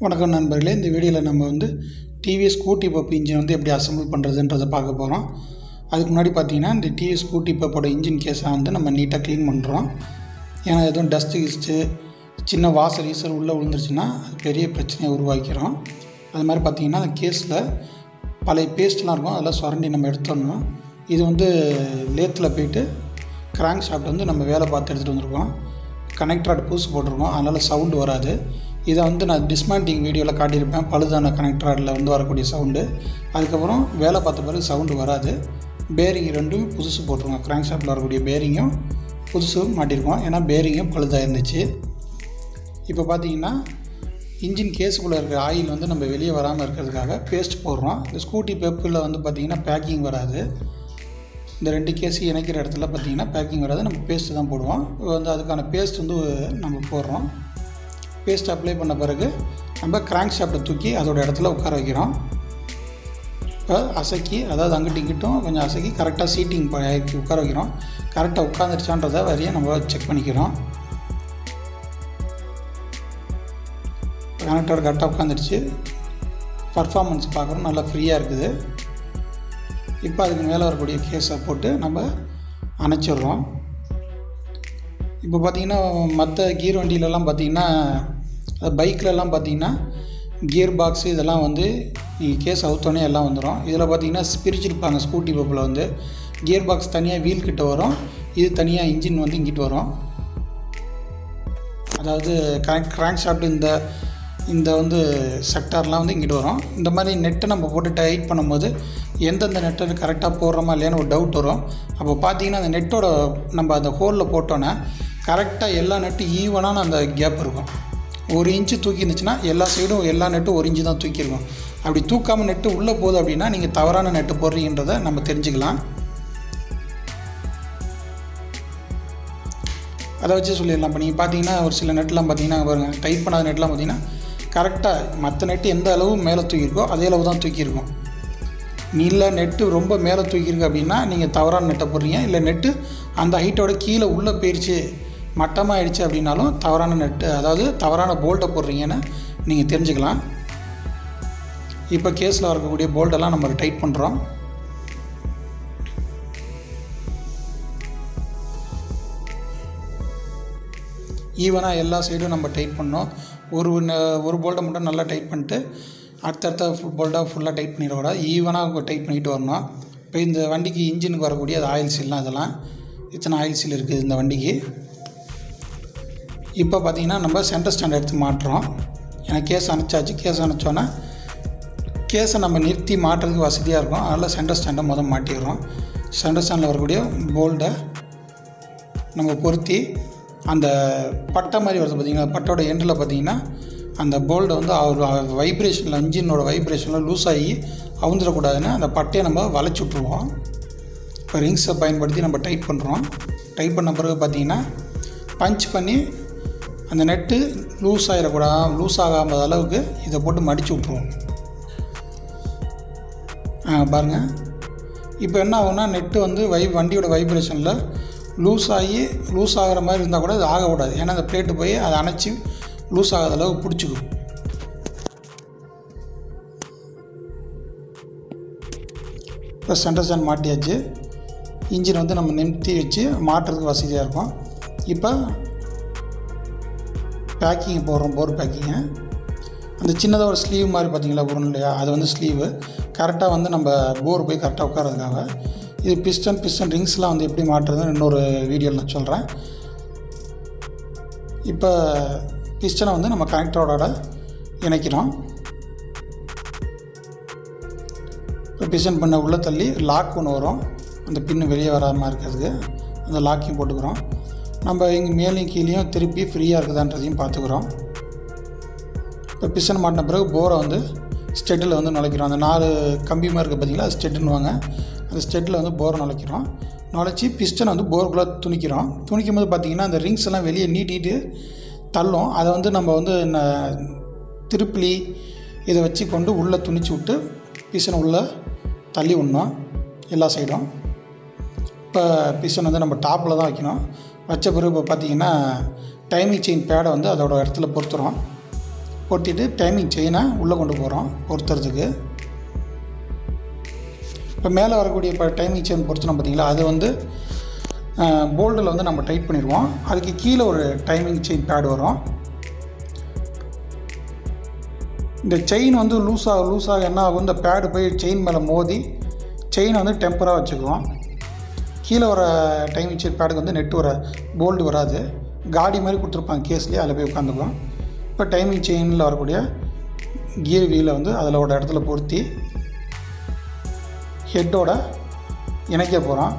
வணக்கம் நண்பர்களே இந்த வீடியோவில் நம்ம வந்து டிவிஎஸ் ஸ்கூட்டி பப் இன்ஜின் வந்து எப்படி அசம்பிள் பண்ணுறதுன்றதை பார்க்க போகிறோம் அதுக்கு முன்னாடி பார்த்தீங்கன்னா இந்த டிவிஎஸ் ஸ்கூட்டி பப்போட இன்ஜின் கேஸை வந்து நம்ம நீட்டாக க்ளீன் பண்ணுறோம் ஏன்னா எதுவும் டஸ்ட்டு கிஸ்ட்டு சின்ன வாசல் ஈசல் உள்ளே விழுந்துருச்சுன்னா அது பெரிய பிரச்சனையை உருவாக்கிறோம் அது மாதிரி பார்த்தீங்கன்னா அந்த கேஸில் பழைய பேஸ்ட்லாம் இருக்கும் அதெல்லாம் சுரண்டி நம்ம எடுத்துடணும். இது வந்து லேத்தில் போயிட்டு கிராங்க் ஷாஃப்ட் வந்து நம்ம வேலை பார்த்து எடுத்துகிட்டு வந்திருக்கோம். கனெக்டராட் புதுசு போட்டிருக்கோம். அதனால் சவுண்டு வராது. இதை வந்து நான் டிஸ்மேண்டிங் வீடியோவில் காட்டியிருப்பேன். பழுதான கனெக்டரில் வந்து வரக்கூடிய சவுண்டு அதுக்கப்புறம் வேலை பார்த்த பிறகு சவுண்டு வராது. பேரிங் ரெண்டும் புதுசு போட்டிருக்கோம். கிராங்க் ஷாஃப்டில் வரக்கூடிய பேரிங்கும் புதுசு மாட்டியிருக்கோம் ஏன்னா பேரிங்கும் பழுதாக இருந்துச்சு. இப்போ பார்த்தீங்கன்னா இன்ஜின் கேஸுக்குள்ளே இருக்கிற ஆயில் வந்து நம்ம வெளியே வராமல் இருக்கிறதுக்காக பேஸ்ட் போடுறோம். இந்த ஸ்கூட்டி பெப்பில் வந்து பார்த்திங்கன்னா பேக்கிங் வராது. இந்த ரெண்டு கேஸு இணைக்கிற இடத்துல பார்த்திங்கன்னா பேக்கிங் வராது. நம்ம பேஸ்ட்டு தான் போடுவோம். வந்து அதுக்கான பேஸ்ட் வந்து நம்ம போடுறோம். பேஸ்ட் அப்ளை பண்ண பிறகு நம்ம கிராங்க் ஷாஃப்ட்டை தூக்கி அதோட இடத்துல உட்கார வைக்கிறோம். இப்போ அசைக்கி அதாவது அங்கிட்டும் இங்கிட்டும் கொஞ்சம் அசைக்கி கரெக்டாக சீட்டிங் உட்கார வைக்கிறோம். கரெக்டாக உட்காந்துருச்சான்றதை வரையும் நம்ம செக் பண்ணிக்கிறோம். கனெக்டர் கரெக்டாக உட்காந்துருச்சு பர்ஃபார்மன்ஸ் பார்க்குறோம் நல்லா ஃப்ரீயாக இருக்குது. இப்போ அதுக்கு மேலே வரக்கூடிய கேஸை போட்டு நம்ம அணைச்சிடுறோம். இப்போ பார்த்திங்கன்னா மற்ற கீர் வண்டியிலலாம் பார்த்திங்கன்னா பைக்கிலலாம் பார்த்திங்கன்னா கியர் பாக்ஸு இதெல்லாம் வந்து நீங்கள் கேஸ் அவுத்தோடனே எல்லாம் வந்துடும் இதில் பார்த்தீங்கன்னா பிரிச்சிருப்பாங்க ஸ்கூட்டி பப்பில் வந்து. கியர் பாக்ஸ் தனியாக வீல் கிட்ட வரும். இது தனியாக இன்ஜின் வந்து இங்கிட்டு வரும். அதாவது கரெக்ட் கிராங்க் ஷாஃப்ட் இந்த இந்த வந்து செக்டார்லாம் வந்து இங்கிட்டு வரும். இந்த மாதிரி நெட்டை நம்ம போட்டு டைட் பண்ணும்போது எந்தெந்த நெட்டை கரெக்டாக போடுறோமா இல்லையான்னு ஒரு டவுட் வரும். அப்போ பார்த்தீங்கன்னா அந்த நெட்டோட நம்ம அந்த ஹோலில் போட்டோன்னே கரெக்டாக எல்லா நெட்டும் ஈவனான அந்த கேப் இருக்கும். ஒரு இன்ச்சு தூக்கி இருந்துச்சுன்னா எல்லா சைடும் எல்லா நெட்டும் ஒரு இன்ச்சு தான் தூக்கியிருக்கும் அப்படி தூக்காமல் நெட்டு உள்ளே போகுது அப்படின்னா நீங்கள் தவறான நெட்டு போடுறீங்கன்றதை நம்ம தெரிஞ்சுக்கலாம். அதை வச்சு சொல்லிடலாம். இப்போ நீங்கள் பார்த்தீங்கன்னா ஒரு சில நெட்லாம் பார்த்தீங்கன்னா பாருங்கள் டைட் பண்ணாத நெட்லாம் பார்த்தீங்கன்னா கரெக்டாக மற்ற நெட்டு எந்த அளவு மேலே தூக்கியிருக்கோ அதே அளவு தான் தூக்கியிருக்கும். இல்லை நெட்டு ரொம்ப மேலே தூக்கியிருக்கு அப்படின்னா நீங்கள் தவறான நெட்டை போடுறீங்க. இல்லை நெட்டு அந்த ஹைட்டோட கீழே உள்ளே போயிடுச்சு மட்டமாக ஆயிடுச்சு அப்படின்னாலும் தவறான நெட்டு அதாவது தவறான போல்ட்டை போடுறீங்கன்னு நீங்கள் தெரிஞ்சுக்கலாம். இப்போ கேஸில் இருக்கக்கூடிய போல்ட்டெல்லாம் நம்ம டைட் பண்ணுறோம் ஈவனாக எல்லா சைடும் நம்ம டைட் பண்ணோம். ஒரு ஒரு போல்ட்டை மட்டும் நல்லா டைட் பண்ணிட்டு அடுத்தடுத்த ஃபுல் போல்ட்டாக ஃபுல்லாக டைட் பண்ணிடக்கூடாது ஈவனாக டைட் பண்ணிட்டு வரணும். இப்போ இந்த வண்டிக்கு இன்ஜினுக்கு வரக்கூடிய அது ஆயில் சீல்லாம் அதெல்லாம் இத்தனை ஆயில் சீல் இருக்குது இந்த வண்டிக்கு. இப்போ பார்த்திங்கன்னா நம்ம சென்டர் ஸ்டாண்ட் எடுத்து மாட்டுறோம். ஏன்னா கேஸ் அணைச்சாச்சு கேஸ் அணைச்சோன்னா கேஸை நம்ம நிறுத்தி மாட்டுறதுக்கு வசதியாக இருக்கும். அதனால் சென்டர் ஸ்டாண்டை முதல் மாட்டிடுறோம். சென்டர் ஸ்டாண்டில் வரக்கூடிய போல்டை நம்ம பொருத்தி அந்த பட்டை மாதிரி வருது பார்த்திங்கன்னா பட்டோட எண்டில் பார்த்திங்கன்னா அந்த போல்டை வந்து அவர் வைப்ரேஷனில் இன்ஜினோட வைப்ரேஷனில் லூஸ் ஆகி அவுந்துடக்கூடாதுன்னு அந்த பட்டையை நம்ம வளைச்சி விட்ருவோம் இப்போ ரிங்ஸை பயன்படுத்தி நம்ம டைட் பண்ணுறோம் டைட் பண்ண பிறகு பார்த்திங்கன்னா பஞ்ச் பண்ணி அந்த நெட்டு லூஸ் ஆகிடக்கூடாது லூஸ் ஆகாத அளவுக்கு இதை போட்டு மடித்து விட்ருவோம் பாருங்கள் இப்போ என்ன ஆகும்னா நெட்டு வந்து வை வண்டியோட வைப்ரேஷனில் லூஸ் ஆகி லூஸ் ஆகிற மாதிரி இருந்தால் கூட அது ஆகக்கூடாது. ஏன்னா அந்த பிளேட்டு போய் அதை அணைச்சி லூஸ் ஆகாத அளவுக்கு பிடிச்சிக்கும். இப்போ சென்டர் ஸ்டாண்ட் மாட்டியாச்சு. இன்ஜின் வந்து நம்ம நிறுத்தி வச்சு மாட்டுறதுக்கு வசதியாக இருக்கும். இப்போ பேக்கிங் போடுறோம் போர் பேக்கிங்கு அந்த சின்னதாக ஒரு ஸ்லீவ் மாதிரி பார்த்தீங்களா வரும் இல்லையா? அது வந்து ஸ்லீவு கரெக்டாக வந்து நம்ம போர் போய் கரெக்டாக உட்காரதுக்காக இது பிஸ்டன் பிஸ்டன் ரிங்ஸ்லாம் வந்து எப்படி மாட்டுறதுன்னு இன்னொரு வீடியோவில் நான் சொல்கிறேன் இப்போ பிஸ்டனை வந்து நம்ம கனெக்டரோட இணைக்கிறோம். இப்போ பிஸ்டன் பண்ண உள்ளே தள்ளி லாக் ஒன்று வரும். அந்த பின்னு வெளியே வராமல் இருக்கிறதுக்கு அந்த லாக்கையும் போட்டுக்கிறோம். நம்ம இங்கே மேலேயும் கீழேயும் திருப்பி ஃப்ரீயாக இருக்குதான்றதையும் பார்த்துக்குறோம். இப்போ பிசன் மாட்டின பிறகு போரை வந்து ஸ்டெட்டில் வந்து நுழைக்கிறோம். அந்த நாலு கம்பியமாக இருக்குது பார்த்தீங்களா ஸ்டெட்டுன்னுவாங்க அந்த ஸ்டெட்டில் வந்து போரை நுழைக்கிறோம். நுழைச்சி பிஸ்டனை வந்து போருக்குள்ளே துணிக்கிறோம். துணிக்கும் போது பார்த்திங்கன்னா அந்த ரிங்ஸ் எல்லாம் வெளியே நீட்டிட்டு தள்ளும். அதை வந்து நம்ம வந்து திருப்பிலி இதை வச்சு கொண்டு உள்ளே துணிச்சு விட்டு பிசனை உள்ளே தள்ளி விடணும். எல்லா சைடும் இப்போ பிசன் வந்து நம்ம டாப்பில் தான் வைக்கணும். வச்ச பிறகு பார்த்திங்கன்னா டைமிங் செயின் பேடை வந்து அதோட இடத்துல பொறுத்துறோம் பொருத்திட்டு டைமிங் செயினை உள்ளே கொண்டு போகிறோம் பொருத்துறதுக்கு. இப்போ மேலே வரக்கூடிய இப்போ டைமிங் செயின் பொருத்தணும் பார்த்தீங்களா அது வந்து போல்டில் வந்து நம்ம டைட் பண்ணிடுவோம். அதுக்கு கீழே ஒரு டைமிங் செயின் பேடு வரும். இந்த செயின் வந்து லூஸாக லூஸாக என்ன ஆகும் இந்த பேடு போய் செயின் மேலே மோதி செயினை வந்து டெம்பராக வச்சுக்குவோம். கீழே வர டைமிங் செயின் பேடுக்கு வந்து நெட் வர போல்டு வராது. காடி மாதிரி கொடுத்துருப்பாங்க கேஸ்லேயே அதில் போய் உட்காந்துக்குவோம் இப்போ டைமிங் செயினில் வரக்கூடிய கியர் வீலை வந்து அதில் ஒரு இடத்துல பொருத்தி ஹெட்டோட இணைக்க போகிறோம்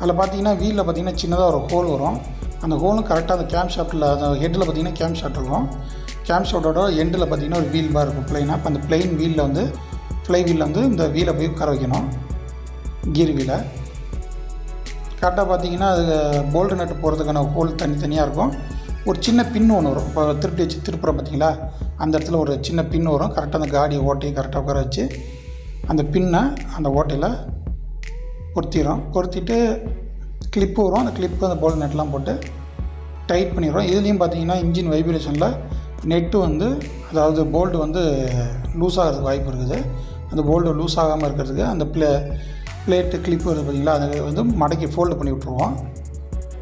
அதில் பார்த்தீங்கன்னா வீலில் பார்த்தீங்கன்னா சின்னதாக ஒரு ஹோல் வரும். அந்த ஹோலும் கரெக்டாக அந்த கேம் ஷாப்டில் அந்த ஹெட்டில் பார்த்தீங்கன்னா கேம் ஷாஃப்ட் இருக்கும். கேம் ஷாஃப்ட்டோட எண்டில் பார்த்தீங்கன்னா ஒரு வீல் பார் இருக்கும் பிளைனாக இப்போ அந்த பிளெயின் வீலில் வந்து ஃப்ளை வீலில் வந்து இந்த வீலை போய் உட்கார வைக்கணும். கீர் வீலை கரெக்டாக பார்த்தீங்கன்னா அது போல்டு நட்டு போகிறதுக்கான ஹோல் தனித்தனியாக இருக்கும். ஒரு சின்ன பின் ஒன்று வரும். இப்போ திருப்பி வச்சு திருப்புறம் பார்த்தீங்களா? அந்த இடத்துல ஒரு சின்ன பின் வரும். கரெக்டாக அந்த காடி ஓட்டையை கரெக்டாக உட்கார வச்சு அந்த பின்னை அந்த ஓட்டையில் பொருத்திடும் பொருத்திட்டு கிளிப்பு வரும். அந்த கிளிப்பு அந்த போல்டு நெட்லாம் போட்டு டைட் பண்ணிடுறோம். இதுலேயும் பார்த்தீங்கன்னா இன்ஜின் வைப்ரேஷனில் நெட்டு வந்து அதாவது போல்டு வந்து லூஸ் ஆகிறதுக்கு வாய்ப்பு இருக்குது. அந்த போல்டு லூஸ் ஆகாமல் இருக்கிறதுக்கு அந்த பிளே பிளேட்டு கிளிப் வருது பார்த்தீங்களா? அதை வந்து மடக்கி ஃபோல்டு பண்ணி விட்ருவோம்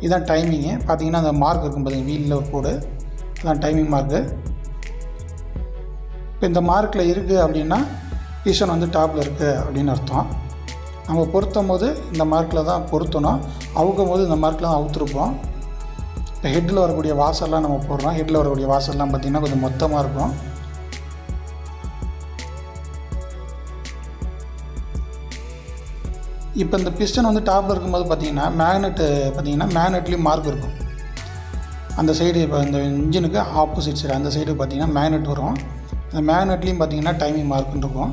இதுதான் டைமிங்கு பார்த்தீங்கன்னா அந்த மார்க் இருக்கும் பார்த்திங்க வீலில் ஒரு கோடு அதான் டைமிங் மார்க்கு இப்போ இந்த மார்க்கில் இருக்குது அப்படின்னா ஈஷன் வந்து டாப்பில் இருக்குது அப்படின்னு அர்த்தம். நம்ம பொருத்தும் போது இந்த மார்க்கில் தான் பொருத்தணும். அவுக்கும் போது இந்த மார்க்கில் தான் அவுத்துருப்போம். இப்போ ஹெட்டில் வரக்கூடிய வாசல்லாம் நம்ம போடுறோம். ஹெட்டில் வரக்கூடிய வாசல்லாம் பார்த்திங்கன்னா கொஞ்சம் மொத்தமாக இருக்கும். இப்போ இந்த பிஸ்டன் வந்து டாப்பில் இருக்கும்போது பார்த்தீங்கன்னா மேக்னெட்டு பார்த்தீங்கன்னா மேக்னெட்லேயும் மார்க் இருக்கும். அந்த சைடு இப்போ இந்த இன்ஜினுக்கு ஆப்போசிட் சைடு அந்த சைடு பார்த்தீங்கன்னா மேக்னெட் வரும். அந்த மேக்னெட்லேயும் பார்த்தீங்கன்னா டைமிங் மார்க்குன்னு இருக்கும்.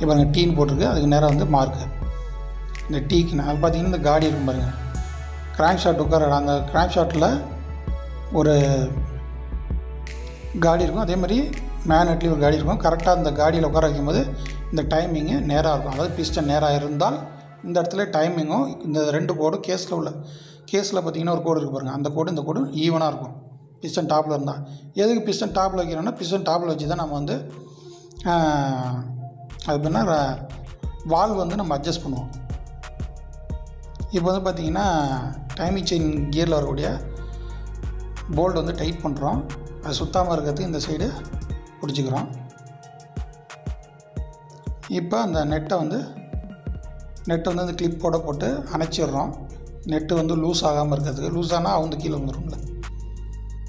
இப்போ அங்கே டீன் போட்டிருக்கு. அதுக்கு நேராக வந்து மார்க்கு இந்த டீக்கு அது பார்த்தீங்கன்னா இந்த காடி இருக்கும் பாருங்கள் கிராங்க் ஷாட் உட்கார அந்த கிராங்க் ஷாட்டில் ஒரு காடி இருக்கும். அதே மாதிரி மேக்னெட்லேயும் ஒரு காடி இருக்கும். கரெக்டாக அந்த காடியில் உட்கார வைக்கும்போது இந்த டைமிங்கு நேராக இருக்கும். அதாவது பிஸ்டன் நேராக இருந்தால் இந்த இடத்துல டைமிங்கும் இந்த ரெண்டு கோடும் கேஸில் உள்ள கேஸில் பார்த்தீங்கன்னா ஒரு கோடு இருக்குது பாருங்கள் அந்த கோடு இந்த கோடு ஈவனாக இருக்கும். பிஸ்டன் டாப்பில் இருந்தால் எதுக்கு பிஸ்டன் டாப்பில் வைக்கிறோன்னா பிஸ்டன் டாப்பில் வச்சு தான் நம்ம வந்து அது பண்ணால் வால்வ் வந்து நம்ம அட்ஜஸ்ட் பண்ணுவோம். இப்போ வந்து பார்த்திங்கன்னா டைமிங் செயின் கியரில் வரக்கூடிய போல்டு வந்து டைட் பண்ணுறோம் அது சுத்தாமல் இருக்கிறதுக்கு இந்த சைடு பிடிச்சிக்கிறோம். இப்போ அந்த நெட்டை வந்து நெட்டு வந்து அந்த கிளிப்போட போட்டு அணைச்சிடுறோம். நெட்டு வந்து லூஸ் ஆகாமல் இருக்கிறதுக்கு. லூஸ் ஆனால் அவங்க கீழே வந்துடும்ல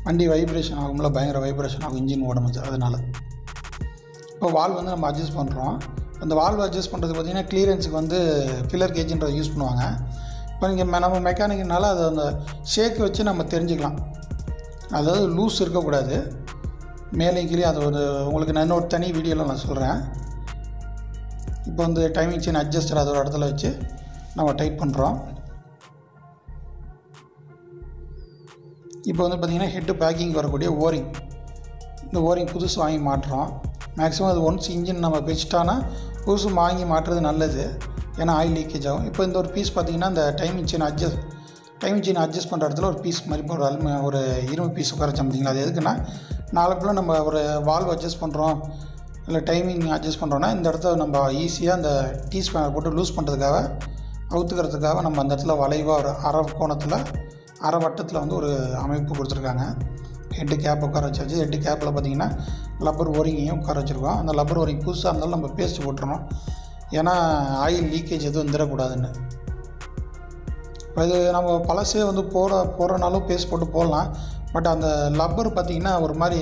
வண்டி வைப்ரேஷன் ஆகும்ல பயங்கர வைப்ரேஷன் ஆகும் இன்ஜின் ஓடமுச்சு அதனால். இப்போ வால் வந்து நம்ம அட்ஜஸ்ட் பண்ணுறோம் அந்த வால்வ் அட்ஜஸ்ட் பண்ணுறது பார்த்திங்கன்னா கிளியரன்ஸுக்கு வந்து ஃபில்லர் கேஜின்றதை யூஸ் பண்ணுவாங்க. இப்போ நீங்கள் நம்ம மெக்கானிக்னால அதை அந்த ஷேக் வச்சு நம்ம தெரிஞ்சுக்கலாம். அதாவது லூஸ் இருக்கக்கூடாது. மேலே கீழே அது ஒரு உங்களுக்கு நான் இன்னொரு தனி வீடியோவில் நான் சொல்கிறேன் இப்போ வந்து டைமிங் செயின் அட்ஜஸ்டர் அதோட ஒரு இடத்துல வச்சு நம்ம டைட் பண்ணுறோம் இப்போ வந்து பார்த்திங்கன்னா ஹெட்டு பேக்கிங் வரக்கூடிய ஓரிங் இந்த ஓரிங் புதுசு வாங்கி மாட்டுறோம். மேக்ஸிமம் அது ஒன்ஸ் இன்ஜின் நம்ம வச்சுட்டானா புதுசு வாங்கி மாட்டுறது நல்லது. ஏன்னா ஆயில் லீக்கேஜ் ஆகும். இப்போ இந்த ஒரு பீஸ் பார்த்திங்கன்னா இந்த timing chain adjust timing chain adjust பண்ணுற இடத்துல ஒரு பீஸ் மாதிரி ஒரு அலுமி ஒரு இரும்பு பீஸ் உட்காரச்சோம் பார்த்தீங்களா? அது எதுக்குன்னா நாளைக்குள்ளே நம்ம ஒரு வால்வ் அட்ஜஸ்ட் பண்ணுறோம் இல்லை டைமிங் அட்ஜஸ்ட் பண்ணுறோன்னா இந்த இடத்த நம்ம ஈஸியாக அந்த டீ ஸ்பேனர் போட்டு லூஸ் பண்ணுறதுக்காக அவுத்துக்கிறதுக்காக நம்ம அந்த இடத்துல வளைவாக ஒரு அரை கோணத்தில் அரை வட்டத்தில் வந்து ஒரு அமைப்பு கொடுத்துருக்காங்க. ஹெட்டு கேப் உட்கார வச்சாச்சு. ஹெட்டு கேப்பில் பார்த்தீங்கன்னா லப்பர் ஓரிங்கையும் உட்கார வச்சுருக்கோம். அந்த லப்பர் ஓரிங் புதுசாக இருந்தாலும் நம்ம பேஸ்ட் போட்டுறோம் ஏன்னா ஆயில் லீக்கேஜ் எதுவும் வந்துடக்கூடாதுன்னு. இப்போ இது நம்ம பழசே வந்து போகிற போகிறனாலும் பேஸ்ட் போட்டு போடலாம். பட் அந்த லப்பர் பார்த்திங்கன்னா ஒரு மாதிரி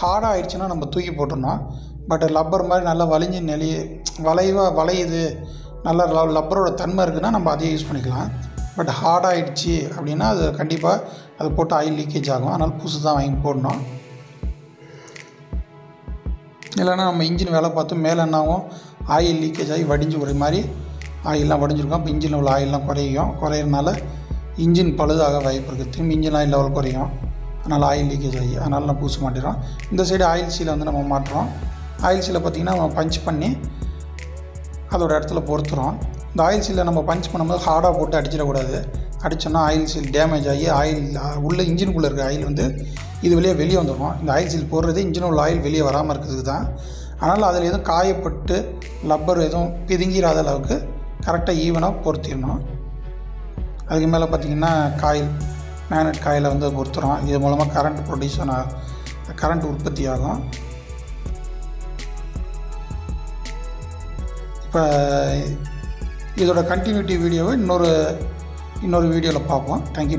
ஹார்டாக ஆயிடுச்சுன்னா நம்ம தூக்கி போட்டுருணும் பட் லப்பர் மாதிரி நல்லா வலிஞ்சு நெளி வளைவாக வளையுது நல்லா லப்பரோட தன்மை இருக்குதுன்னா நம்ம அதையும் யூஸ் பண்ணிக்கலாம். பட் ஹார்டாகிடுச்சு அப்படின்னா அது கண்டிப்பாக அது போட்டு ஆயில் லீக்கேஜ் ஆகும். அதனால் புதுசு தான் வாங்கி போடணும். இல்லைன்னா நம்ம இன்ஜின் வேலை பார்த்து மேலே என்னாகும் ஆயில் லீக்கேஜ் ஆகி வடிஞ்சு ஒரு மாதிரி ஆயிலெலாம் வடிஞ்சிருக்கும். இப்போ இன்ஜினில் உள்ள ஆயிலெலாம் குறையும். குறையிறனால இன்ஜின் பழுதாக வாய்ப்பு இருக்குது திரும்பி இன்ஜின் ஆயில் லெவல் குறையும். அதனால் ஆயில் லீக்கேஜ் ஆகி அதனால் நான் பூச மாட்டிடுறோம். இந்த சைடு ஆயில் சீலை வந்து நம்ம மாட்டுறோம். ஆயில் சீலை பார்த்திங்கன்னா நம்ம பஞ்ச் பண்ணி அதோட இடத்துல பொறுத்துறோம். இந்த ஆயில் சீலை நம்ம பஞ்ச் பண்ணும்போது ஹார்டாக போட்டு அடிச்சிடக்கூடாது. அடித்தோன்னா ஆயில் சீல் டேமேஜ் ஆகி ஆயில் உள்ள இன்ஜினுக்குள்ளே இருக்க ஆயில் வந்து இது வெளியே வெளியே வந்துடும் இந்த ஆயில் சீல் போடுறது இன்ஜின் உள்ள ஆயில் வெளியே வராமல் இருக்கிறதுக்கு தான். அதனால் அதில் எதுவும் காயப்பட்டு லப்பர் எதுவும் பிதுங்கிடாத அளவுக்கு கரெக்டாக ஈவனாக பொருத்திடணும் அதுக்கு மேலே பார்த்திங்கன்னா காயில் மேக்னெட் காயிலை வந்து பொருத்துகிறோம் இது மூலமாக கரண்ட் ப்ரொடியூஷன் கரண்ட் உற்பத்தி ஆகும். இப்போ இதோட கண்டினியூட்டி வீடியோவை இன்னொரு இன்னொரு வீடியோவில் பார்ப்போம். தேங்க்யூ